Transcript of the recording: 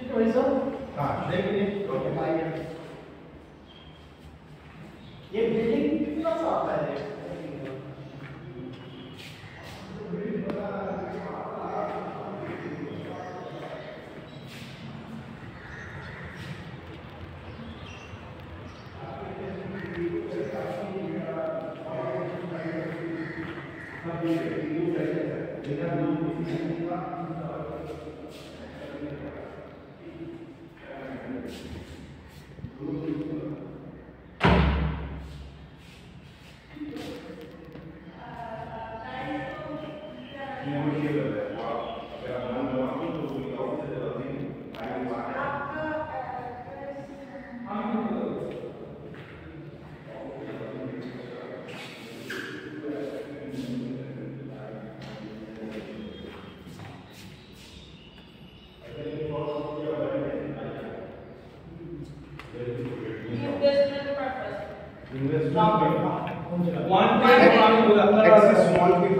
ठीक है भाई साहब हाँ देख लीजिए ये बिल्डिंग कितना साफ़ है Thank you. investment purpose. Investment purpose. Access small की